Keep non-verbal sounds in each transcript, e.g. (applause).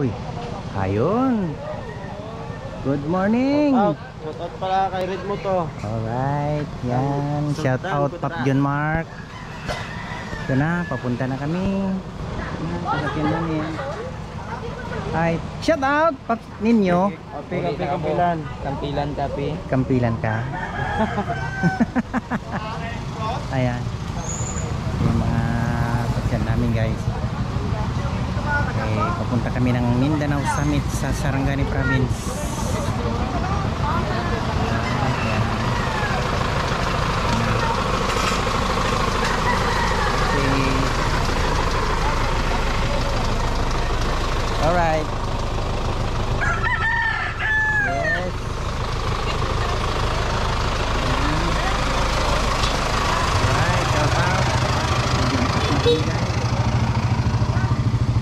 Uy, ayun. Good morning. Out. Shout out pala kay Red mo to. Alright, yan. Shout out. Pop John Mark. Ito na, papunta na kami. Yan, sasakyan namin. Ay, shout out Pop ninyo. Kapi, kapi, kampilan. Kampilan kape. Kampilan ka. (laughs) Ayan. Yung mga pasyan namin guys. Okay, papunta kami ng Mindanao Summit sa Sarangani Province. Okay. Alright. Yes. Alright, shout out.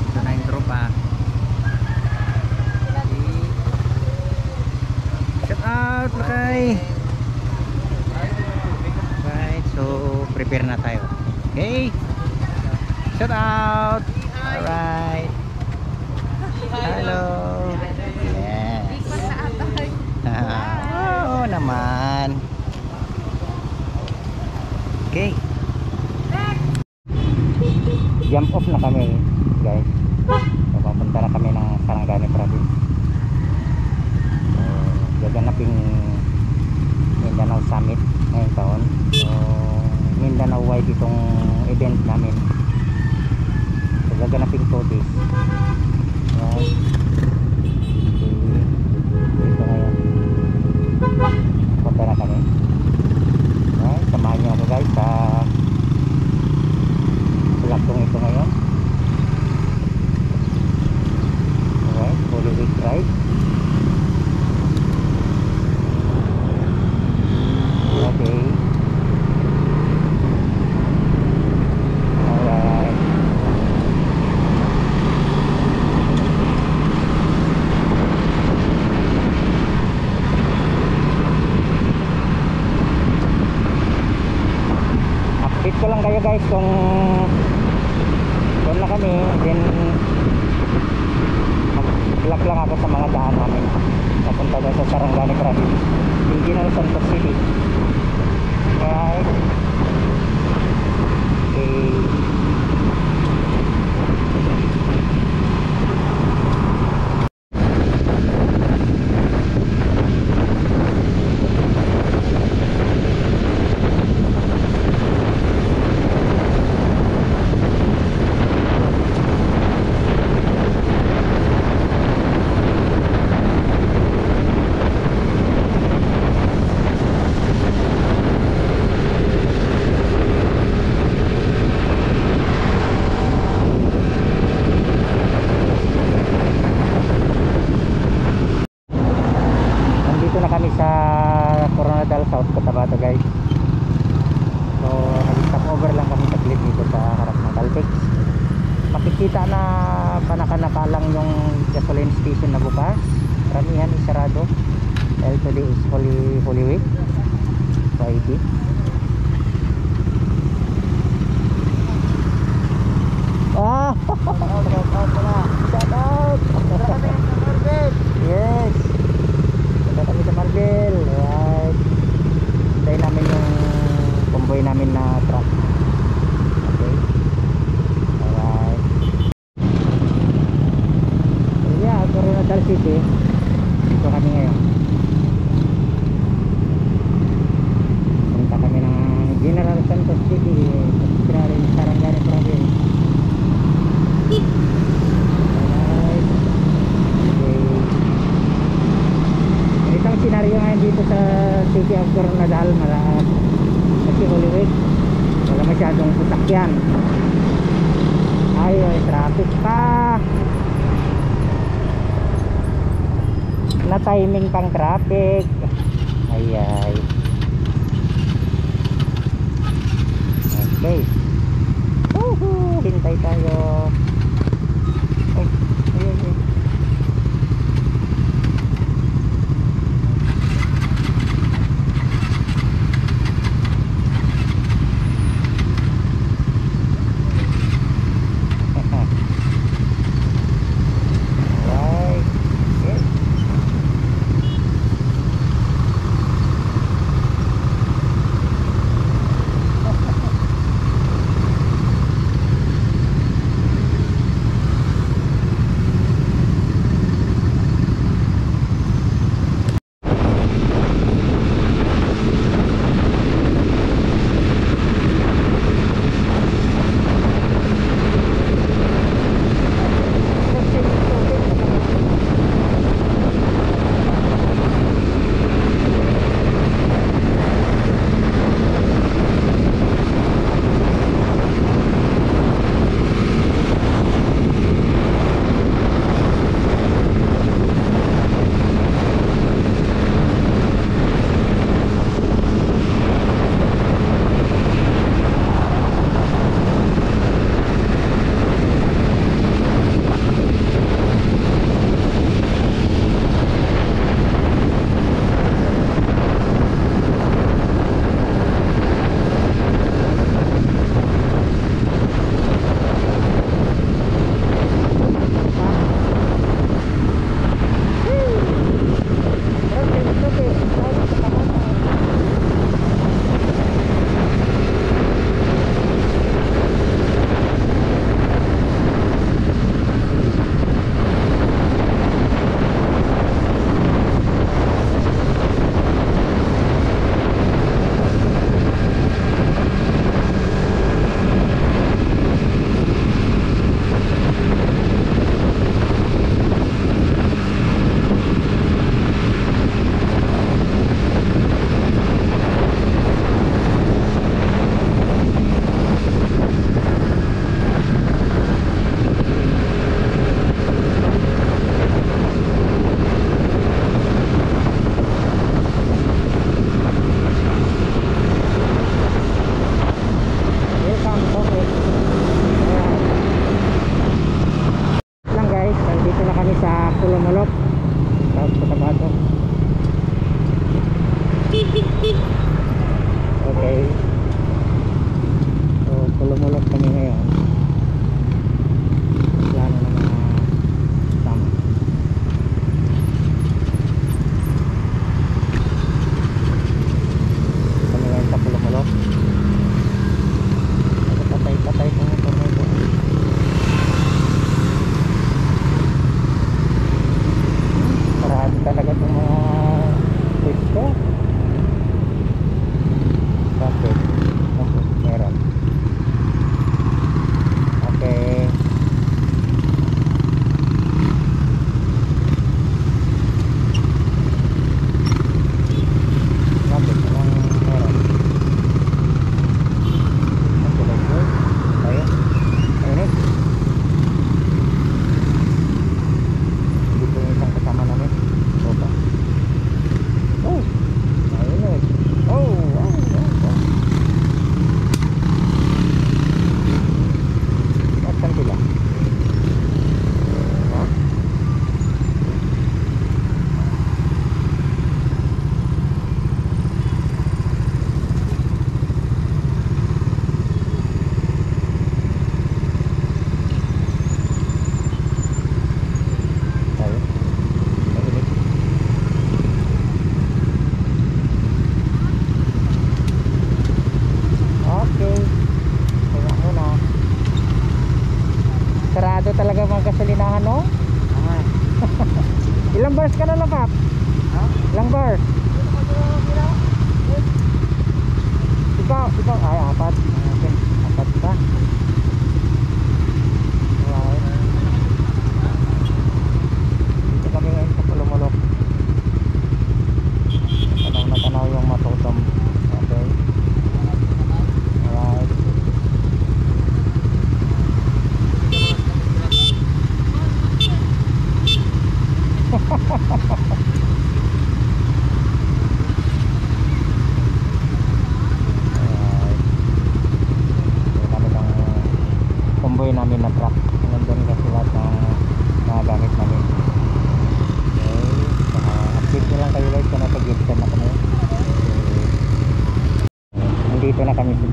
Ito na yung tropa. Okay. Shout out kay. Right, so prepare na tayo. Okay. Shout out. Alright. Hello. Yes. Ah, Oo naman. Okay. Jump off na kami, guys. So, papunta na kami ng Sarangani Province. So, gaganapin Mindanao Summit ngayong taon. So, Mindanao wide itong event namin. So, gaganapin ko this. Right. Okay. Dito ngayon. Punta na kami. Right. Samahan niyo ako guys sa Lakong ito ngayon. Alright, Holy Week ride. Okay. Alright. update ko lang kayo guys kung doon na kami then mag-vlog lang ako sa mga daan namin. Napunta doon sa Sarangani Province Indian Santos City right okay nandito na kami sa Coronadal South Cotabato guys so nag-stop over lang kami saglit dito sa harap ng Caltex makikita na panaka-naka lang yung gasoline station na bukas ramihan is sarado dahil today is Holy, Holy Week Friday ah shout out yes Punta kami sa Marvel. Right. Hintayin namin yung convoy namin na truck. Okay. Alright. So yeah, Coronadal City. Dito kami ngayon. Punta kami ng General Santos City. Particularly Sarangani Province. Alright. Okay. Itong senaryo ngayon dito sa City of Coronadal malakas kasi Holy Week wala masyadong sasakyan ay ay traffic pa na timing pang traffic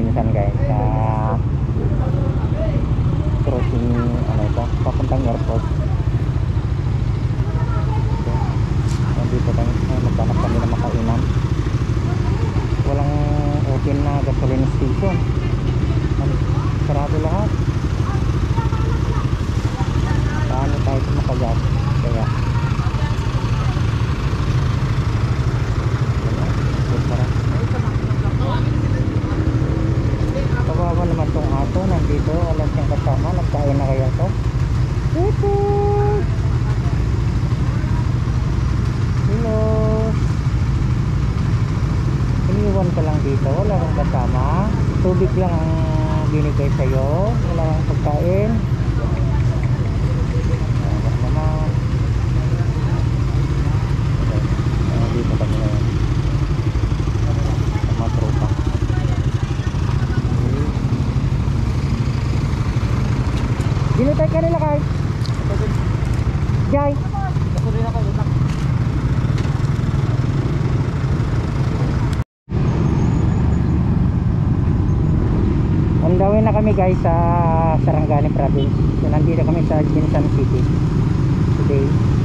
pingsan kan kami guys sa Sarangani province. So nandito kami sa Jinsan City. Today.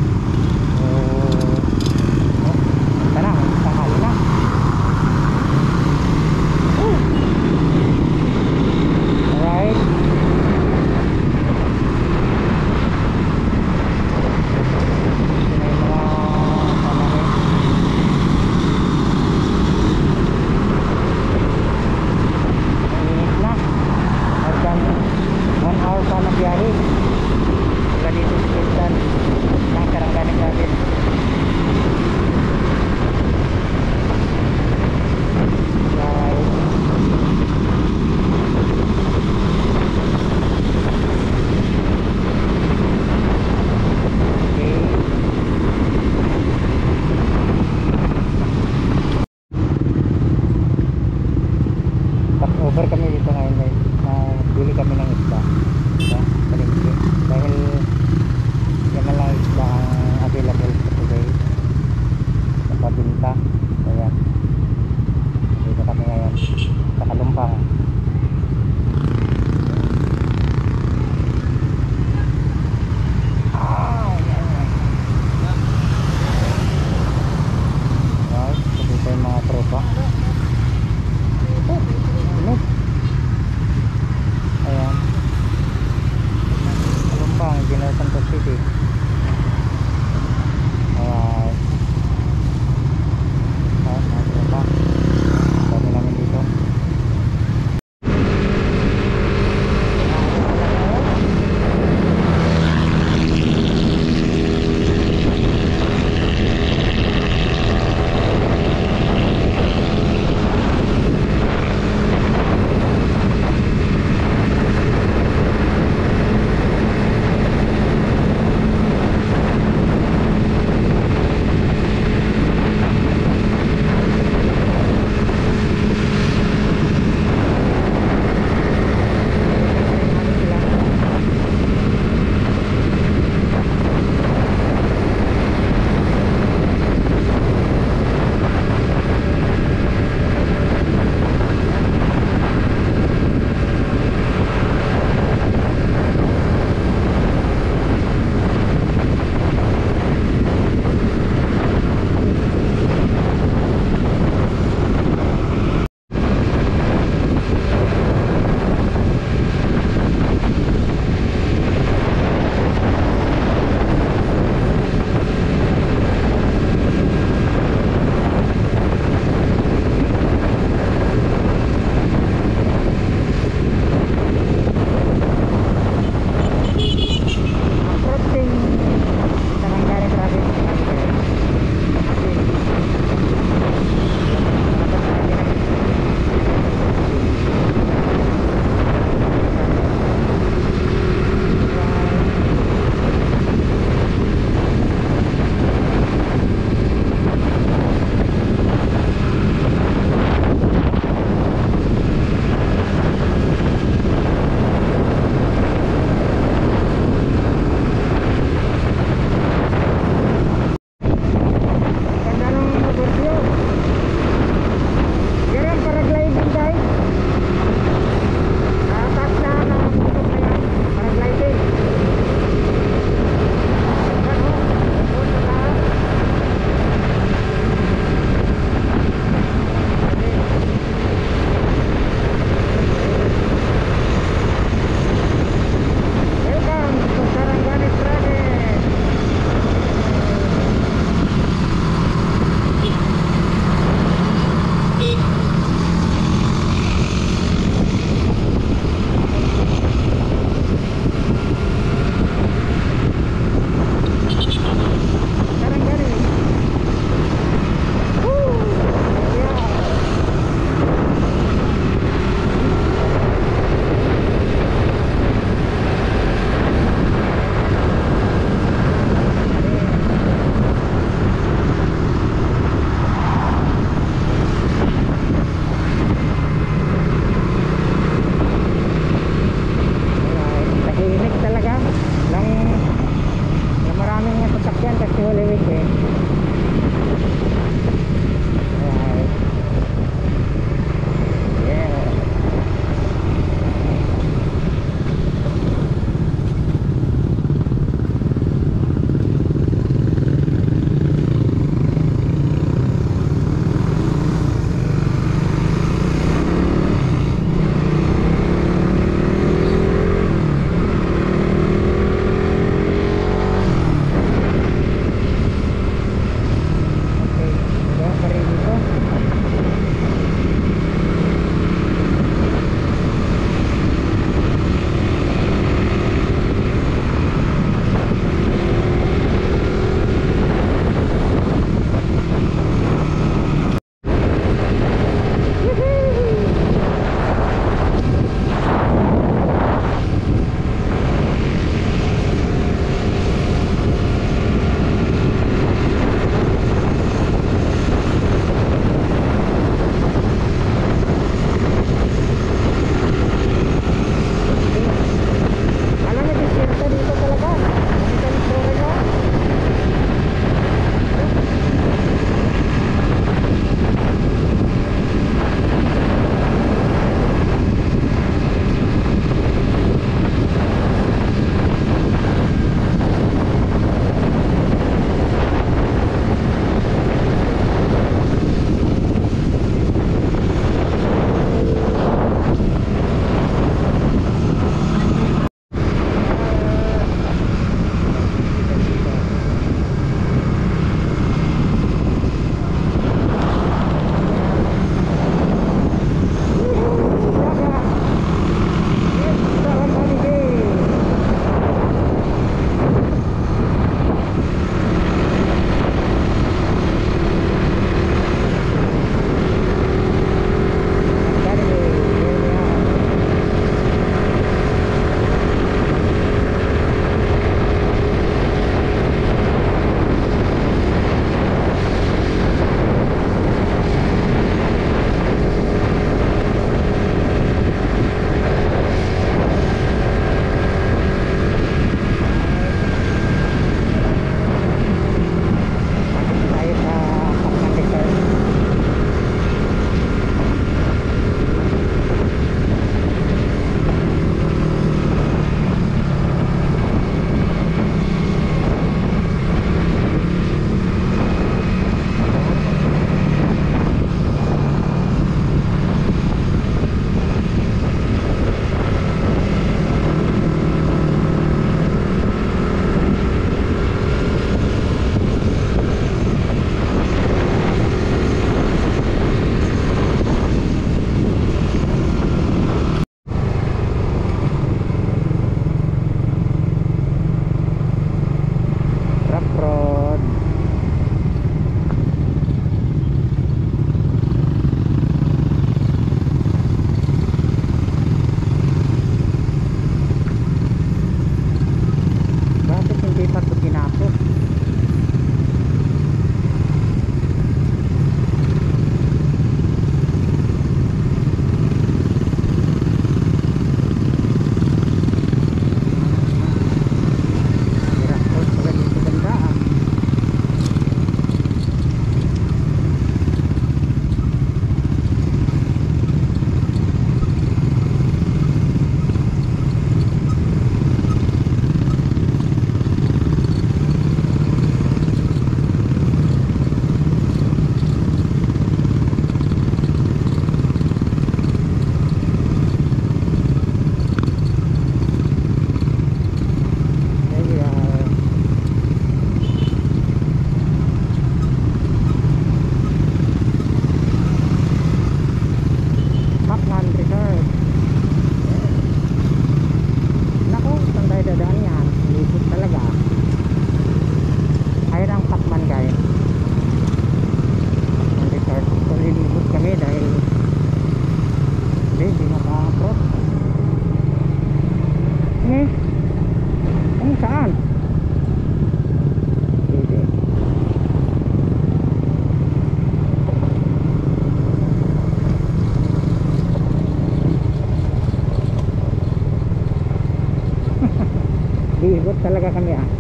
talaga kami ah.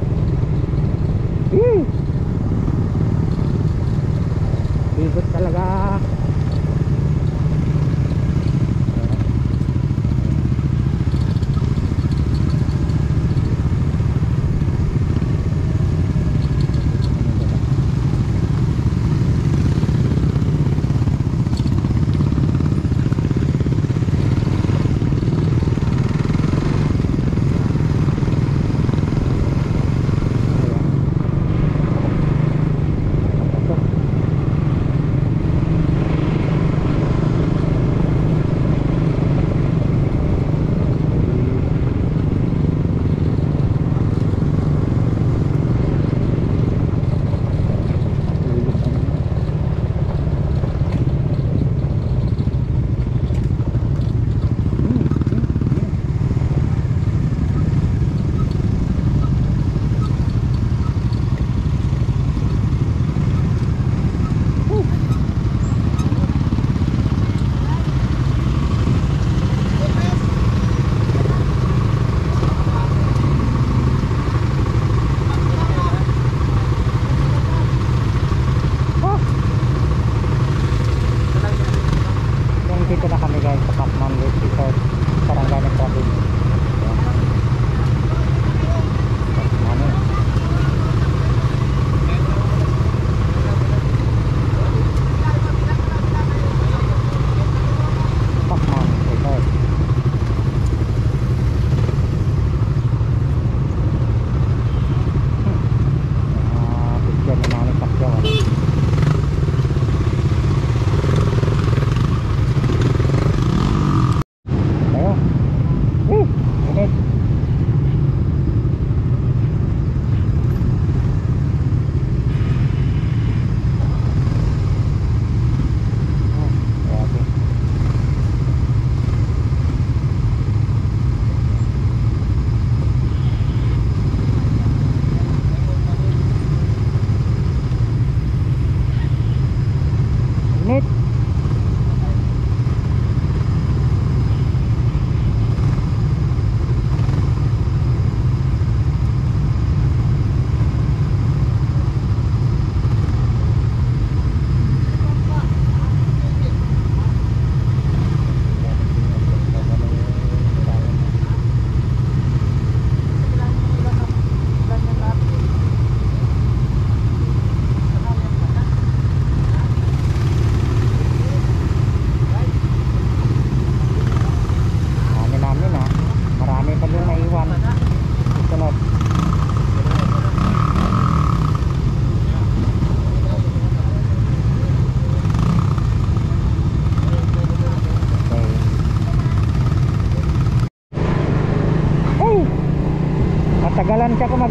dito na kami guys sa Pakman Lake Resort Sarangani Province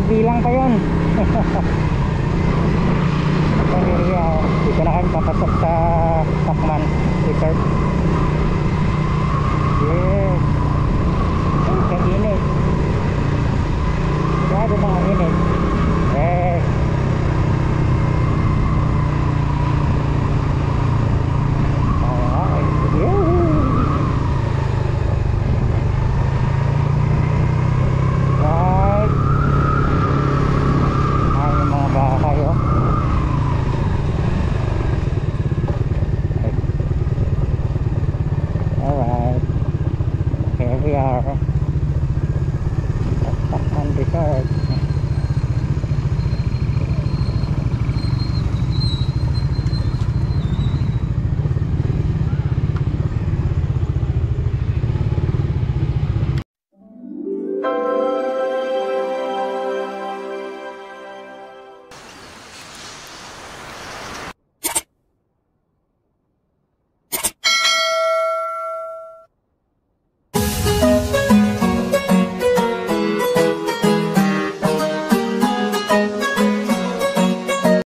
bilang pa yun.